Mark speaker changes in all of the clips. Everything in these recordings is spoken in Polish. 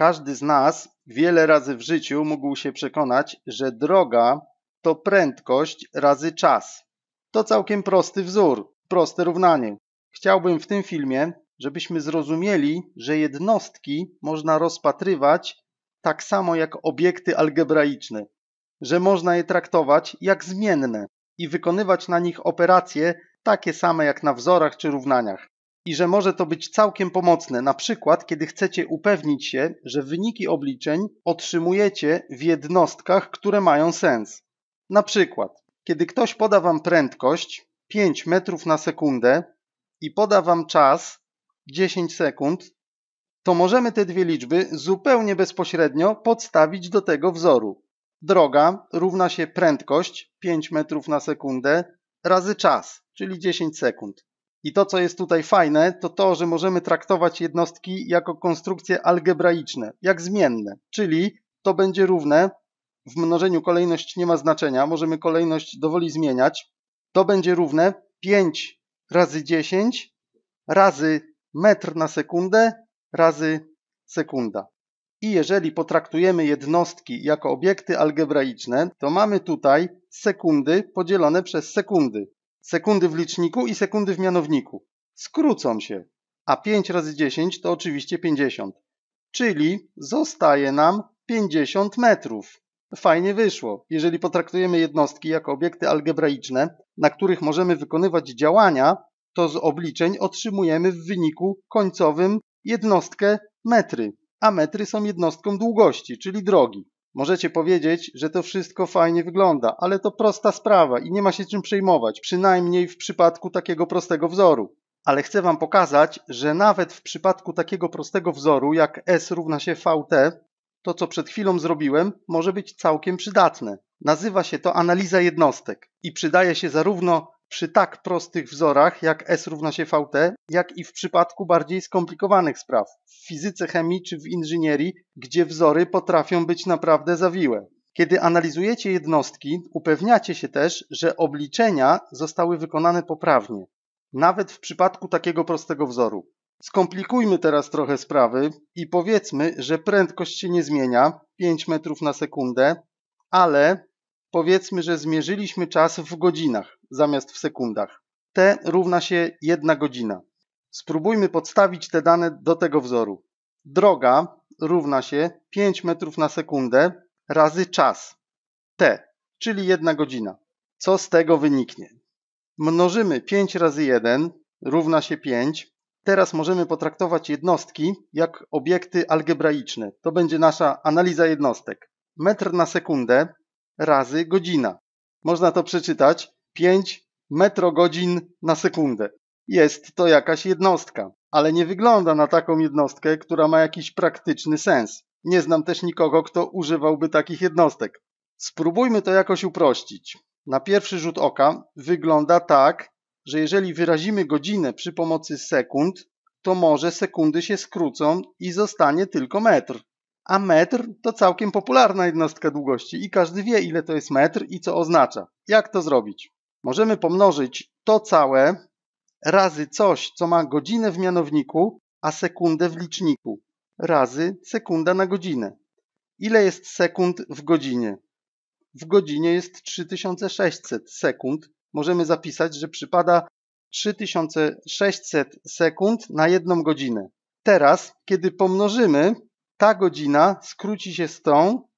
Speaker 1: Każdy z nas wiele razy w życiu mógł się przekonać, że droga to prędkość razy czas. To całkiem prosty wzór, proste równanie. Chciałbym w tym filmie, żebyśmy zrozumieli, że jednostki można rozpatrywać tak samo jak obiekty algebraiczne, że można je traktować jak zmienne i wykonywać na nich operacje takie same jak na wzorach czy równaniach. I że może to być całkiem pomocne, na przykład kiedy chcecie upewnić się, że wyniki obliczeń otrzymujecie w jednostkach, które mają sens. Na przykład, kiedy ktoś poda Wam prędkość 5 metrów na sekundę i poda Wam czas 10 sekund, to możemy te dwie liczby zupełnie bezpośrednio podstawić do tego wzoru. Droga równa się prędkość 5 metrów na sekundę razy czas, czyli 10 sekund. I to, co jest tutaj fajne, to to, że możemy traktować jednostki jako konstrukcje algebraiczne, jak zmienne, czyli to będzie równe, w mnożeniu kolejność nie ma znaczenia, możemy kolejność dowoli zmieniać, to będzie równe 5 razy 10 razy metr na sekundę razy sekunda. I jeżeli potraktujemy jednostki jako obiekty algebraiczne, to mamy tutaj sekundy podzielone przez sekundy. Sekundy w liczniku i sekundy w mianowniku. Skrócą się, a 5 razy 10 to oczywiście 50. Czyli zostaje nam 50 metrów. Fajnie wyszło. Jeżeli potraktujemy jednostki jako obiekty algebraiczne, na których możemy wykonywać działania, to z obliczeń otrzymujemy w wyniku końcowym jednostkę metry, a metry są jednostką długości, czyli drogi. Możecie powiedzieć, że to wszystko fajnie wygląda, ale to prosta sprawa i nie ma się czym przejmować, przynajmniej w przypadku takiego prostego wzoru. Ale chcę Wam pokazać, że nawet w przypadku takiego prostego wzoru jak S równa się VT, to co przed chwilą zrobiłem może być całkiem przydatne. Nazywa się to analiza jednostek i przydaje się zarówno przy tak prostych wzorach jak S równa się VT, jak i w przypadku bardziej skomplikowanych spraw, w fizyce chemii czy w inżynierii, gdzie wzory potrafią być naprawdę zawiłe. Kiedy analizujecie jednostki, upewniacie się też, że obliczenia zostały wykonane poprawnie, nawet w przypadku takiego prostego wzoru. Skomplikujmy teraz trochę sprawy i powiedzmy, że prędkość się nie zmienia 5 metrów na sekundę, ale powiedzmy, że zmierzyliśmy czas w godzinach zamiast w sekundach. T równa się 1 godzina. Spróbujmy podstawić te dane do tego wzoru. Droga równa się 5 metrów na sekundę razy czas T, czyli 1 godzina. Co z tego wyniknie? Mnożymy 5 razy 1 równa się 5. Teraz możemy potraktować jednostki jak obiekty algebraiczne. To będzie nasza analiza jednostek. Metr na sekundę razy godzina. Można to przeczytać 5 metrogodzin na sekundę. Jest to jakaś jednostka, ale nie wygląda na taką jednostkę, która ma jakiś praktyczny sens. Nie znam też nikogo, kto używałby takich jednostek. Spróbujmy to jakoś uprościć. Na pierwszy rzut oka wygląda tak, że jeżeli wyrazimy godzinę przy pomocy sekund, to może sekundy się skrócą i zostanie tylko metr. A metr to całkiem popularna jednostka długości i każdy wie, ile to jest metr i co oznacza. Jak to zrobić? Możemy pomnożyć to całe razy coś, co ma godzinę w mianowniku, a sekundę w liczniku, razy sekunda na godzinę. Ile jest sekund w godzinie? W godzinie jest 3600 sekund. Możemy zapisać, że przypada 3600 sekund na jedną godzinę. Teraz, kiedy pomnożymy, ta godzina skróci się z tą,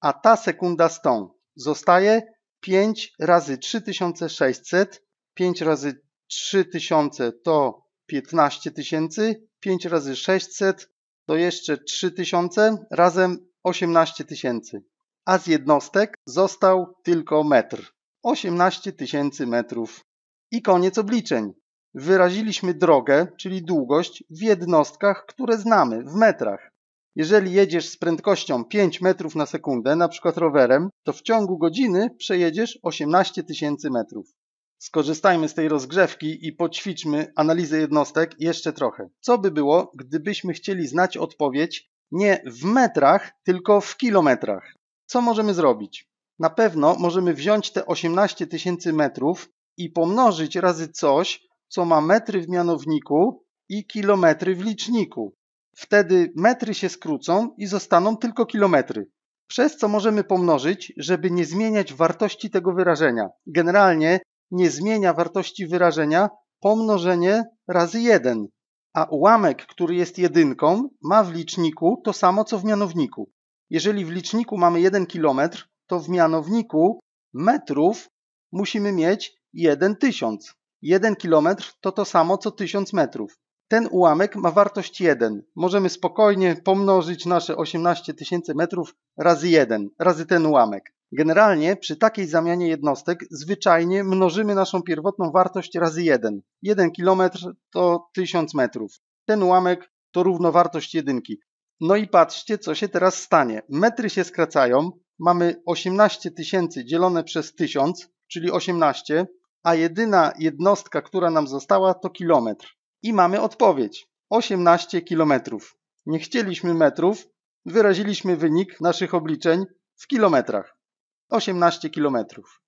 Speaker 1: a ta sekunda z tą. Zostaje 5 razy 3600, 5 razy 3000 to 15 tysięcy, 5 razy 600 to jeszcze 3000, razem 18 tysięcy. A z jednostek został tylko metr. 18 tysięcy metrów. I koniec obliczeń. Wyraziliśmy drogę, czyli długość, w jednostkach, które znamy, w metrach. Jeżeli jedziesz z prędkością 5 metrów na sekundę, na przykład rowerem, to w ciągu godziny przejedziesz 18 tysięcy metrów. Skorzystajmy z tej rozgrzewki i poćwiczmy analizę jednostek jeszcze trochę. Co by było, gdybyśmy chcieli znać odpowiedź nie w metrach, tylko w kilometrach? Co możemy zrobić? Na pewno możemy wziąć te 18 tysięcy metrów i pomnożyć razy coś, co ma metry w mianowniku i kilometry w liczniku. Wtedy metry się skrócą i zostaną tylko kilometry. Przez co możemy pomnożyć, żeby nie zmieniać wartości tego wyrażenia. Generalnie nie zmienia wartości wyrażenia pomnożenie razy 1, a ułamek, który jest jedynką, ma w liczniku to samo co w mianowniku. Jeżeli w liczniku mamy 1 km, to w mianowniku metrów musimy mieć 1 tysiąc. 1 km to to samo co 1000 metrów. Ten ułamek ma wartość 1. Możemy spokojnie pomnożyć nasze 18 tysięcy metrów razy 1, razy ten ułamek. Generalnie przy takiej zamianie jednostek zwyczajnie mnożymy naszą pierwotną wartość razy 1. 1 km to 1000 metrów. Ten ułamek to równowartość jedynki. No i patrzcie, co się teraz stanie. Metry się skracają. Mamy 18 tysięcy dzielone przez 1000, czyli 18, a jedyna jednostka, która nam została, to kilometr. I mamy odpowiedź. 18 kilometrów. Nie chcieliśmy metrów, wyraziliśmy wynik naszych obliczeń w kilometrach. 18 kilometrów.